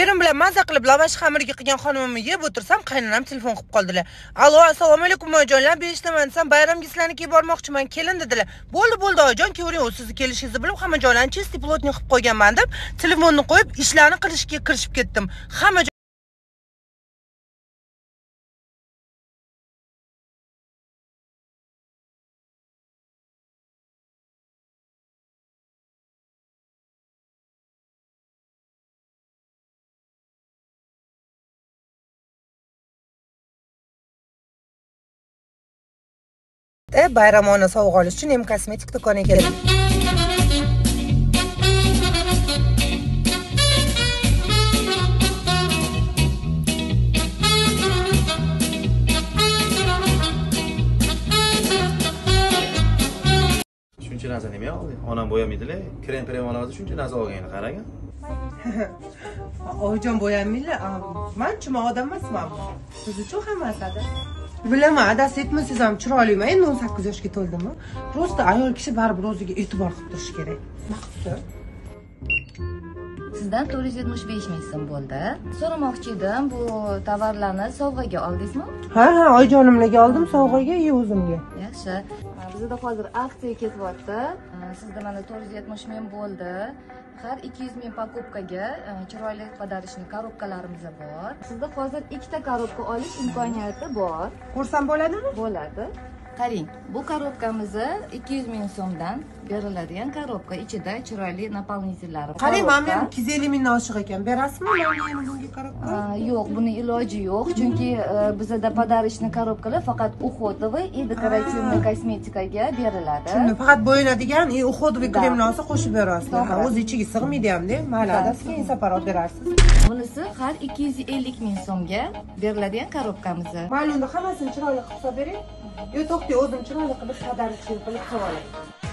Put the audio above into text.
erim bilan maza qilib lavash xamiriga qilgan xonimimni yeb o'tirsam qaynonam telefon qilib qoldilar. Allo assalomu alaykum oyijonlar beshtaman. Desam bayramga sizlarniki bormoqchiman. Kelin dedilar. Bo'ldi bo'ldi oyijon kelavering u sizni kelishingizni bilib hamma joylarni чистый плотный qilib qo'yganman deb telefonni qo'yib ishlarni qilishga kirishib ketdim. Hamma E, bayramona sovg'a olish uchun em kosmetik do'koniga keldim shuncha narsa nima olding onam bo'yamaydilar krem prem olamiz shuncha narsa olganini qarang oyijon bo'yanmanglar man chuma odam emasman. Siz uchun hammasida bilaman adasi aytmasangiz ham chiroyliman endi o'n sakkiz yoshga to'ldimmi просто ayol kishi baribir o'ziga e'tibor qilib turishi kerak. Maqsudi sizdan to'rt yuz yetmish besh ming so'm bo'ldi. So'ramoqchi edim bu tovarlarni sovg'aga oldingizmi? Ha ha oyijonimlarga oldim sovg'aga и o'zimga. Yaxshi bizda hozir aksiya ketyapti. Sizda mana to'rt yuz yetmish ming bo'ldi. Har ikki yuz ming покупкаga e, chiroyli podarочный korobkalarimiz bor. Sizda hozir ikkita korobka olish imkoniyati bor. Ko'rsam bo'ladimi? Bo'ladi qarang bu korobkamizni ikki yuz ming so'mdan beriladigan korobka ichida chiroyli naполнительlari qarang mana Korobka- men yuz ellik mingdan oshiq ekan. Berasizmi bunga korobka yo'q buni iloji yo'q. Chunki e, bizada podarочный korobkalar faqat уходовый и dekorativniy kosmetikaga beriladi. Shunda faqat bo'yanadigan и уходовый olsa qo'shib berasiz. To'g'ri. o'zi ichiga sig'maydi hamda mayli keyin olib berasiz. Bunisi har ikki yuz ellik ming so'mga beriladigan korobkamiz mayli unda hammasini chiroyli qilib bering. Yo to'xtang o'zim chiroyli qilib podarочный qilib qilib